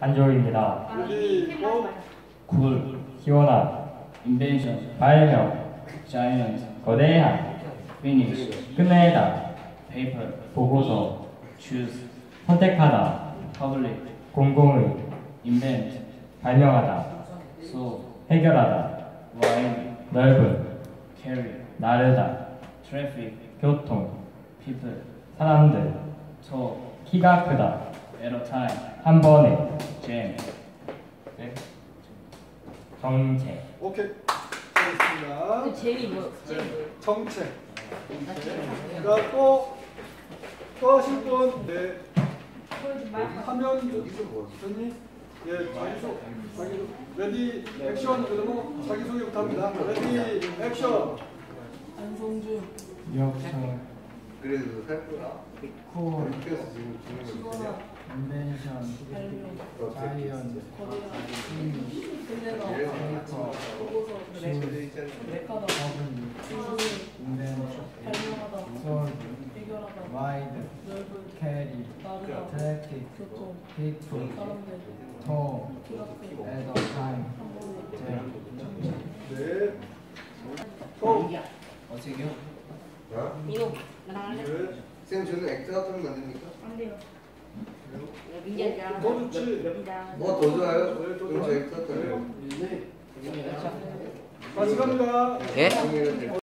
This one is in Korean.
한주호입니다. cool, 시원한, invention, 발명, giant, 거대한, finish, 끝내다, paper, 보고서, choose, 선택하다, public, 공공의, invent, 발명하다, solve, 해결하다, wide, 넓은, carry, 나르다, traffic, 교통, people, 사람들, tall, 키가 크다, at a time, 한 번에, jam, 정체, 오케이. 그 jam이 뭐? jam이 뭐? 정체. 자, 또, 또 하실 분, 네. 화면, 전이, 예, 자기소, 자기소, ready, action, 그리고 자기소개부터 합니다. ready, action. 안성준 역성, 그래도 살 거야. 코, 그래서 지금 주는 거 시원한 인벤션, 자이언, 보고서 줄, 사실 인벤션, 솔, 와이드, 캐리, 트래픽, 사람들 토, 에더 타임, 잼, 네. 또, 어색이요? 민호 나랑 할래? 네. 쌤 저는 엑스트라 톤 만듭니까? 안 돼요. 줄 알아. 더 좋지. 민기한. 뭐더 좋아요? 네. 엑스트라 톤. 같이 갑니다. 예?